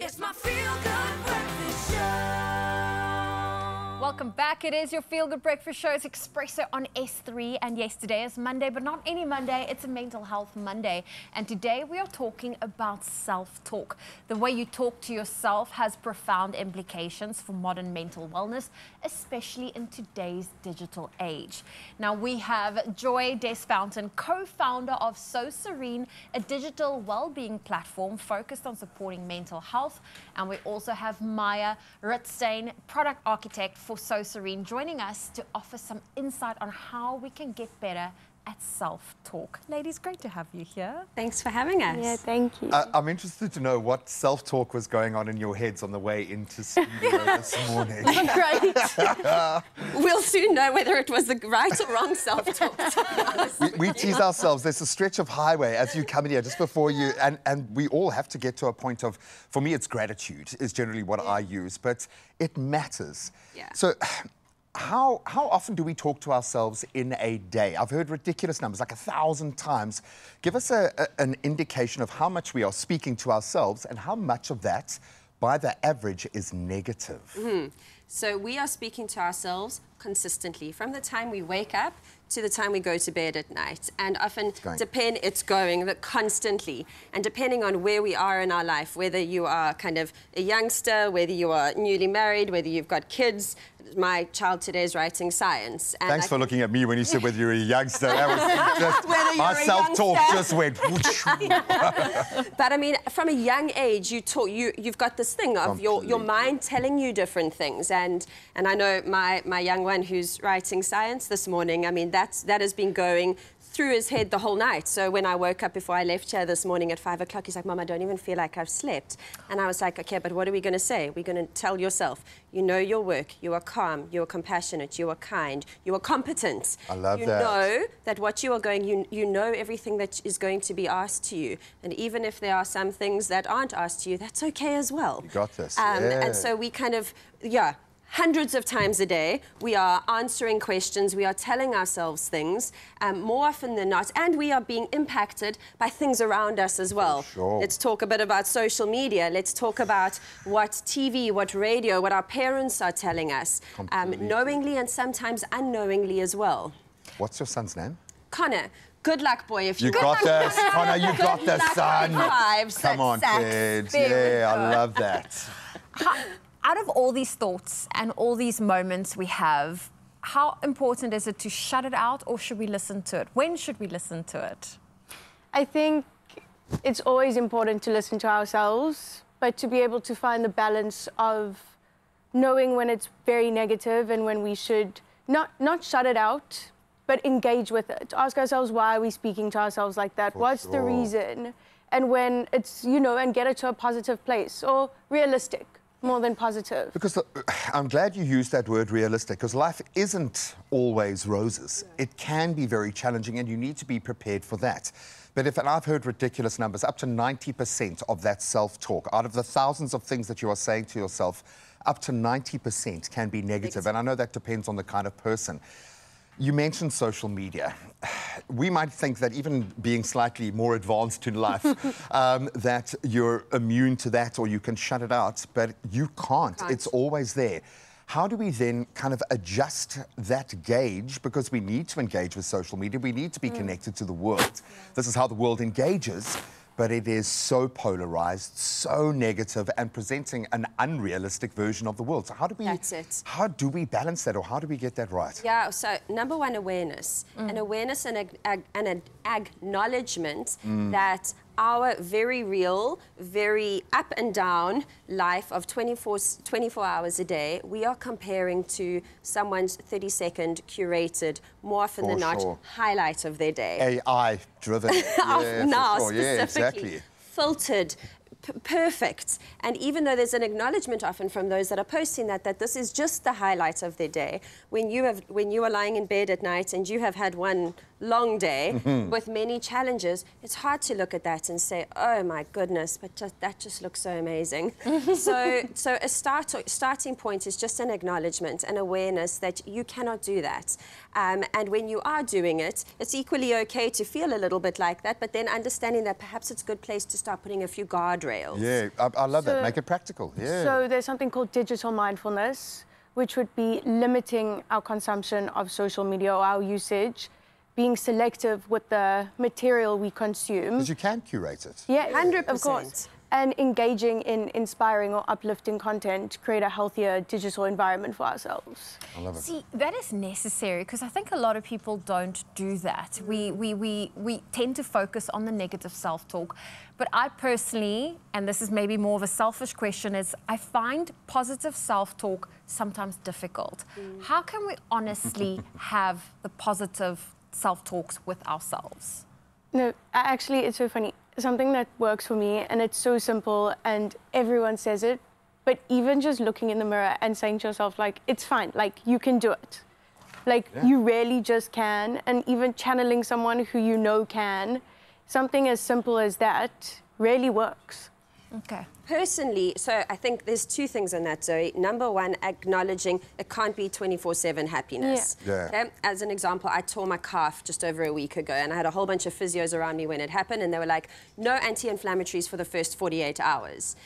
It's my feel good breakfast show. Welcome back. It is your Feel Good Breakfast Show. It's Expresso on S3. And yes, today is Monday, but not any Monday. It's a mental health Monday. And today we are talking about self talk. The way you talk to yourself has profound implications for modern mental wellness, especially in today's digital age. Now we have Joy Desfountain, co founder of So Serene, a digital well being platform focused on supporting mental health. And we also have Maya Ritzstein, product architect for So Serene, joining us to offer some insight on how we can get better at self talk. Ladies, great to have you here. Thanks for having us. Yeah, thank you. Uh, I'm interested to know what self-talk was going on in your heads on the way into studio this morning. Great. We'll soon know whether it was the right or wrong self-talk. we, we tease ourselves. There's a stretch of highway as you come in here, just before you, and, and we all have to get to a point of, for me, it's gratitude is generally what I use, but it matters. Yeah. So. How, how often do we talk to ourselves in a day? I've heard ridiculous numbers, like a thousand times. Give us a, a- an indication of how much we are speaking to ourselves and how much of that, by the average, is negative. Mm-hmm. so we are speaking to ourselves consistently from the time we wake up to the time we go to bed at night. And often going. depend it's going the, constantly. And depending on where we are in our life, whether you are kind of a youngster, whether you are newly married, whether you've got kids. My child today is writing science. And Thanks I for looking at me when you said whether you're a youngster. That was just, my self-talk just went. But I mean, from a young age, you talk, you you've got this thing of your, your mind telling you different things, and and I know my my young one who's writing science this morning. I mean, that's that has been going through his head the whole night. So when I woke up before I left here this morning at five o'clock, he's like, "Mom, I don't even feel like I've slept." And I was like, "Okay, but what are we going to say? We're going to tell yourself, you know your work, you are calm, you are compassionate, you are kind, you are competent. I love you that. know that what you are going, you, you know everything that is going to be asked to you. And even if there are some things that aren't asked to you, that's okay as well. You got this. Um, Yeah. And so we kind of, yeah, hundreds of times a day, we are answering questions, we are telling ourselves things um, more often than not, and we are being impacted by things around us as well. sure. Let's talk a bit about social media. Let's talk about what TV, what radio, what our parents are telling us, um, knowingly and sometimes unknowingly as well. What's your son's name? Connor, good luck, boy. If You got this, Connor. You got Good this, son. Come on, kids. Yeah, I love that. How, out of all these thoughts and all these moments we have, how important is it to shut it out or should we listen to it? When should we listen to it? I think it's always important to listen to ourselves, but to be able to find the balance of knowing when it's very negative and when we should not not shut it out, but engage with it. Ask ourselves why are we speaking to ourselves like that? For What's the reason? And when it's you know, and get it to a positive place or realistic more than positive. Because uh, I'm glad you used that word realistic, because life isn't always roses. It can be very challenging, and you need to be prepared for that. But if, and I've heard ridiculous numbers, up to 90% of that self talk, out of the thousands of things that you are saying to yourself, up to 90% can be negative. And I know that depends on the kind of person. You mentioned social media. We might think that even being slightly more advanced in life, um, that you're immune to that or you can shut it out, but you can't. Can't. It's always there. How do we then kind of adjust that gauge? Because we need to engage with social media, we need to be connected to the world. This is how the world engages, but it is so polarized, so negative, and presenting an unrealistic version of the world. So, how do we, That's it. How do we balance that, or how do we get that right? Yeah, so number one, awareness. Mm. An awareness and ag- and an acknowledgement mm. that our very real, very up and down life of 24, s- 24 hours a day, we are comparing to someone's 30 second curated, more often For than not, sure. highlight of their day. AI driven. yeah, now sure. Yeah, specifically exactly. filtered perfect. And even though there's an acknowledgement often from those that are posting that that this is just the highlight of their day. When you have when you are lying in bed at night and you have had one long day Mm-hmm. with many challenges it's hard to look at that and say oh my goodness but just, that just looks so amazing. So so a start starting point is just an acknowledgement an awareness that you cannot do that. Um, and when you are doing it it's equally okay to feel a little bit like that but then understanding that perhaps it's a good place to start putting a few guardrails guardrails. Yeah, I, I love that. Make it practical. Yeah. So there's something called digital mindfulness, which would be limiting our consumption of social media or our usage, being selective with the material we consume. Because you can curate it. Yeah, 100%. Of course. And engaging in inspiring or uplifting content to create a healthier digital environment for ourselves. I love it. See, that is necessary because I think a lot of people don't do that. We, we, we, we tend to focus on the negative self talk. But I personally, and this is maybe more of a selfish question, is I find positive self talk sometimes difficult. Mm. How can we honestly have the positive self talks with ourselves? No, actually, it's so funny. Something that works for me, and it's so simple, and everyone says it, but even just looking in the mirror and saying to yourself, like, it's fine, like, you can do it. Like, you really just can, and even channeling someone who you know can, something as simple as that really works. Okay. Personally, so I think there's two things in that, Zoe. Number one, acknowledging it can't be 24 7 happiness. Yeah. Yeah. Okay? As an example, I tore my calf just over a week ago, and I had a whole bunch of physios around me when it happened, and they were like, no anti inflammatories for the first 48 hours.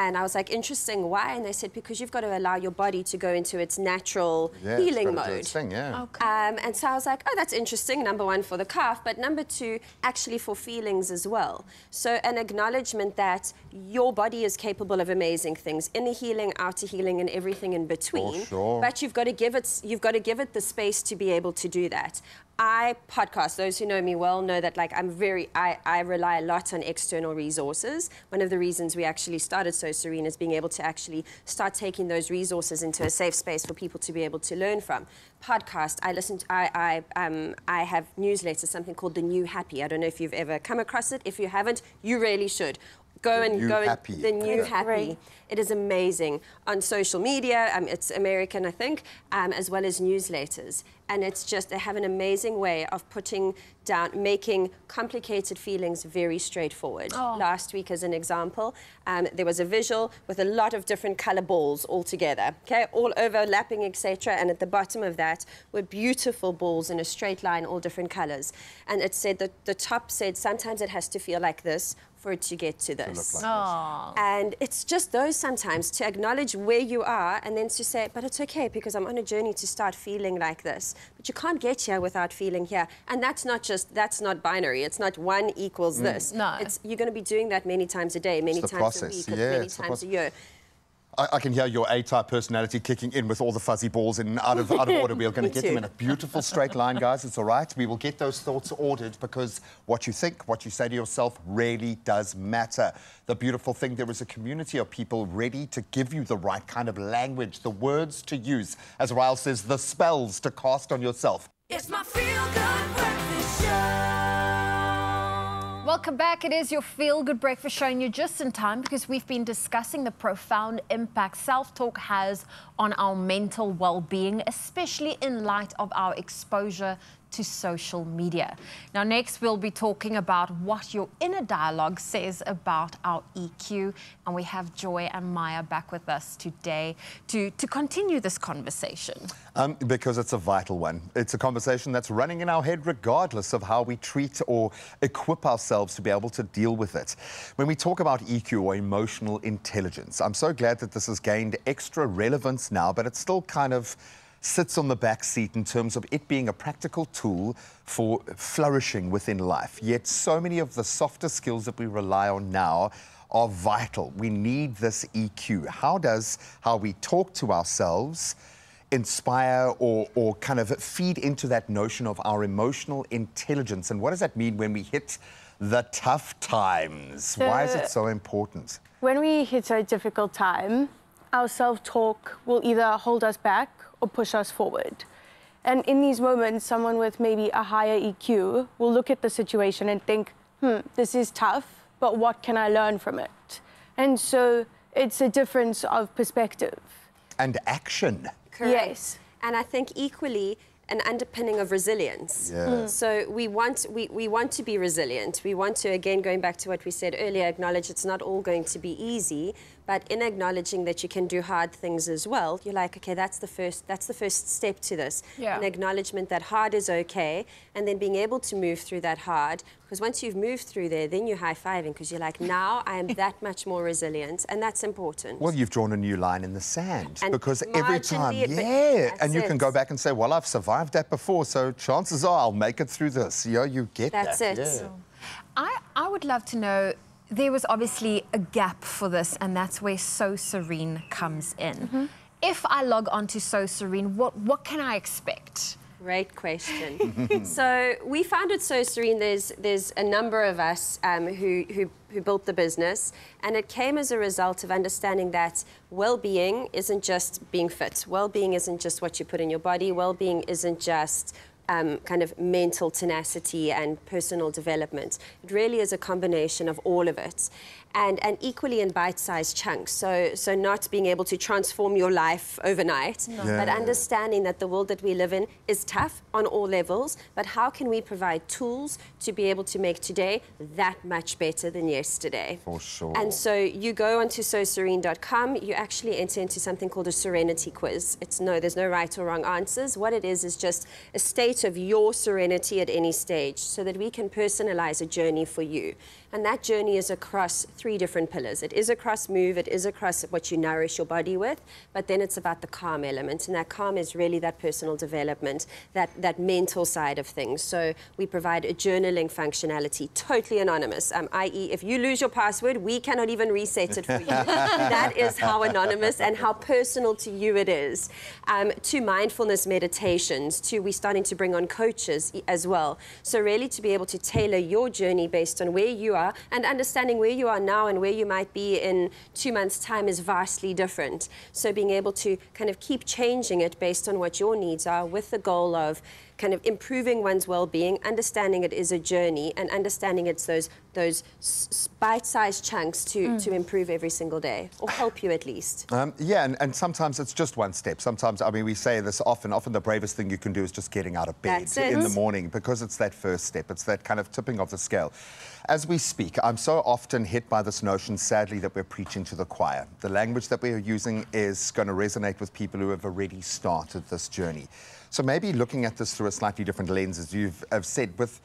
And I was like, interesting, why? And they said, because you've got to allow your body to go into its natural Yeah, it's healing gotta do mode. its thing, yeah. Um, and so I was like, oh, that's interesting. Number one, for the calf, but number two, actually for feelings as well. So, an acknowledgement that your body is capable of amazing things, inner healing, outer healing, and everything in between. sure. But you've got to give it, you've got to give it the space to be able to do that. I podcast. Those who know me well know that like I'm very I, I rely a lot on external resources. One of the reasons we actually started So Serene is being able to actually start taking those resources into a safe space for people to be able to learn from. Podcast. I listen. To, I I um I have newsletters. Something called the New Happy. I don't know if you've ever come across it. If you haven't, you really should. Go and go Happy. and the new That's happy. great. It is amazing on social media. Um, it's American, I think, um, as well as newsletters. And it's just, they have an amazing way of putting down, making complicated feelings very straightforward. Last week, as an example, um, there was a visual with a lot of different color balls all together, okay, all overlapping, etc. And at the bottom of that were beautiful balls in a straight line, all different colors. And it said that the top said, sometimes it has to feel like this for it to get to this. look like this. And it's just those sometimes to acknowledge where you are and then to say, but it's okay because I'm on a journey to start feeling like this. But you can't get here without feeling here. And that's not just, that's not binary. It's not one equals mm. this. No. It's, you're going to be doing that many times a day, many It's the times a week, Yeah, many times a proce- year. I, I can hear your A-type personality kicking in with all the fuzzy balls and out of, out of order. We are going to get them in a beautiful straight line, guys. It's all right. We will get those thoughts ordered because what you think, what you say to yourself really does matter. The beautiful thing, there is a community of people ready to give you the right kind of language, the words to use, as Ryle says, the spells to cast on yourself. It's my feel good breakfast show. Welcome back. It is your Feel Good Breakfast Show, and you're just in time because we've been discussing the profound impact self talk has on our mental well being, especially in light of our exposure to social media. Now, next, we'll be talking about what your inner dialogue says about our EQ, and we have Joy and Maya back with us today to, to continue this conversation. Um, because it's a vital one. It's a conversation that's running in our head regardless of how we treat or equip ourselves to be able to deal with it. When we talk about EQ or emotional intelligence, I'm so glad that this has gained extra relevance now, but it's still kind of sits on the back seat in terms of it being a practical tool for flourishing within life. Yet so many of the softer skills that we rely on now are vital. We need this EQ. How does how we talk to ourselves inspire or, or kind of feed into that notion of our emotional intelligence? And what does that mean when we hit the tough times? Why is it so important? When we hit a difficult time, our self talk will either hold us back or push us forward. And in these moments, someone with maybe a higher EQ will look at the situation and think, hmm, this is tough, but what can I learn from it? And so it's a difference of perspective. And action. Correct. Yes. And I think equally an underpinning of resilience. Yeah. Mm. So we want we, we want to be resilient. We want to again going back to what we said earlier, acknowledge it's not all going to be easy, But in acknowledging that you can do hard things as well, you're like, okay, that's the first that's the first step to this. Yeah. An acknowledgement that hard is okay, and then being able to move through that hard. Because once you've moved through there, then you're high fiving because you're like, now I am that much more resilient, and that's important. Well, you've drawn a new line in the sand And because every time, marginally, yeah, and you can go back and say, well, I've survived that before, so chances are I'll make it through this. You know, you get That's that. That's it. yeah. I, I would love to know there was obviously a gap for this, and that's where So Serene comes in. If I log on to So Serene, what, what can I expect? Great question. so we founded so serene. There's there's a number of us um, who, who who built the business, and it came as a result of understanding that well-being isn't just being fit. Well-being isn't just what you put in your body. Well-being isn't just um, kind of mental tenacity and personal development. It really is a combination of all of it. And, and equally in bite-sized chunks. So, so not being able to transform your life overnight, but Yeah. understanding that the world that we live in is tough on all levels, but how can we provide tools to be able to make today that much better than yesterday? For sure. And so you go onto soserene.com, you actually enter into something called a serenity quiz. It's no, there's no right or wrong answers. What it is is just a state of your serenity at any stage so that we can personalize a journey for you. And that journey is across three different pillars. It is across move, it is across what you nourish your body with, but then it's about the calm element. And that calm is really that personal development, that, that mental side of things. So we provide a journaling functionality, totally anonymous, um, i.e., if you lose your password, we cannot even reset it for you. that is how anonymous and how personal to you it is. Um, to mindfulness meditations, to we're starting to bring on coaches as well. So really to be able to tailor your journey based on where you are and understanding where you are now and where you might be in two months' time is vastly different. So being able to kind of keep changing it based on what your needs are with the goal of kind of improving one's well-being, understanding it is a journey, and understanding it's those those s- s- bite-sized chunks to, to improve every single day, or help you at least. Um, yeah, and, and sometimes it's just one step. Sometimes, I mean, we say this often. Often the bravest thing you can do is just getting out of bed That's in it. the morning because it's that first step. It's that kind of tipping of the scale. As we speak, I'm so often hit by this notion, sadly, that we're preaching to the choir. The language that we're using is going to resonate with people who have already started this journey. So maybe looking at this through a slightly different lens, as you've have said, with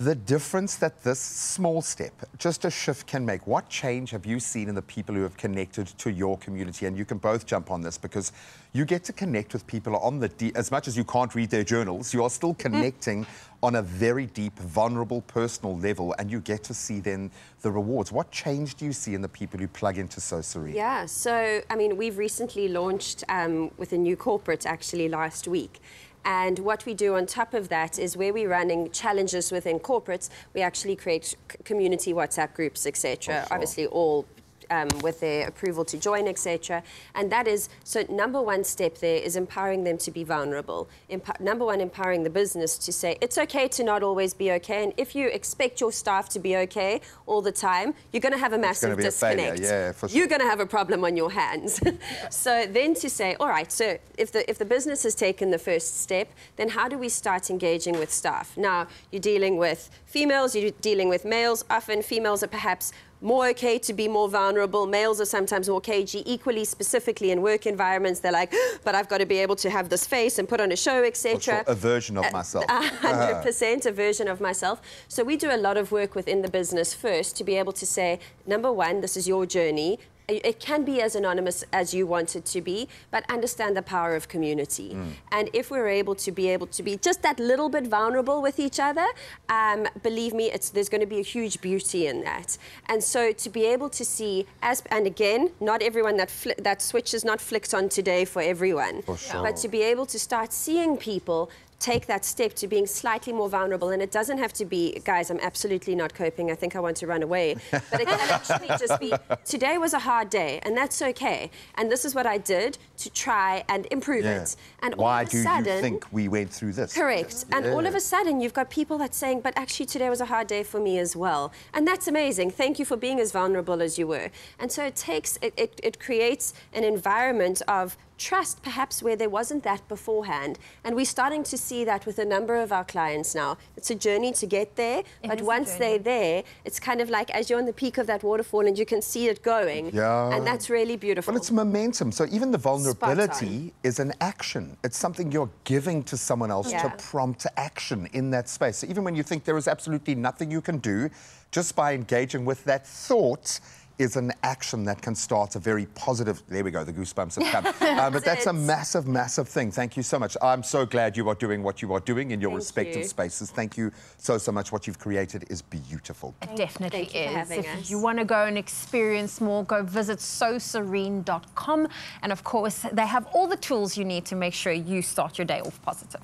the difference that this small step, just a shift, can make. What change have you seen in the people who have connected to your community? And you can both jump on this because you get to connect with people on the deep, as much as you can't read their journals, you are still connecting on a very deep, vulnerable, personal level, and you get to see then the rewards. What change do you see in the people who plug into So Serene? Yeah, so I mean, we've recently launched um, with a new corporate actually last week. And what we do on top of that is where we're running challenges within corporates, we actually create c- community WhatsApp groups, etc. Oh, Obviously, all um, with their approval to join, etc. And that is so. Number one step there is empowering them to be vulnerable. Empo- number one, empowering the business to say it's okay to not always be okay. And if you expect your staff to be okay all the time, you're going to have a massive be a failure, disconnect. yeah, for You're going to have a problem on your hands. so then to say, all right, so if the if the business has taken the first step, then how do we start engaging with staff? Now you're dealing with females, you're dealing with males. Often females are perhaps more okay to be more vulnerable. Males are sometimes more cagey. Equally, specifically in work environments, they're like, but I've got to be able to have this face and put on a show, etc. a version of uh, myself. Uh-huh. hundred percent a version of myself. So we do a lot of work within the business first to be able to say, number one, this is your journey. It can be as anonymous as you want it to be, but understand the power of community. And if we're able to be able to be just that little bit vulnerable with each other, um, believe me, it's, there's going to be a huge beauty in that. And so to be able to see, as and again, not everyone that that switch is not flicked on today for everyone, For sure. but to be able to start seeing people take that step to being slightly more vulnerable. And it doesn't have to be, guys, I'm absolutely not coping. I think I want to run away. But it can actually just be, today was a hard day, and that's okay. And this is what I did to try and improve Yeah. it. And all Why of a do sudden, you think we went through this? Correct. And all of a sudden, you've got people that's saying, but actually, today was a hard day for me as well. And that's amazing. Thank you for being as vulnerable as you were. And so it takes, it, it, it creates an environment of trust, perhaps where there wasn't that beforehand. And we're starting to see that with a number of our clients now. It's a journey to get there, but once they're there, it's kind of like as you're on the peak of that waterfall and you can see it going. Yeah. And that's really beautiful. Well, it's momentum. So even the vulnerability is an action. It's something you're giving to someone else to prompt action in that space. So even when you think there is absolutely nothing you can do, just by engaging with that thought is an action that can start a very positive. There we go, the goosebumps have come. Uh, but that's a massive, massive thing. Thank you so much. I'm so glad you are doing what you are doing in your Thank respective you. spaces. Thank you so, so much. What you've created is beautiful. It definitely Thank you is. having if us. you want to go and experience more, go visit soserene.com. And of course, they have all the tools you need to make sure you start your day off positive.